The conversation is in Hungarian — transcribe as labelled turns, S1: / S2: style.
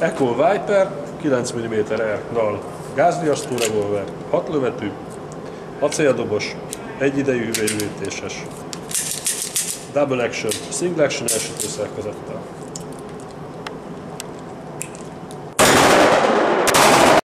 S1: Echo Viper 9 mm R-ral gázriasztó revolver, 6 lövetű, acéldobos, egyidejű hüvelyrőítéses, double action, single action elsütő szerkezettel.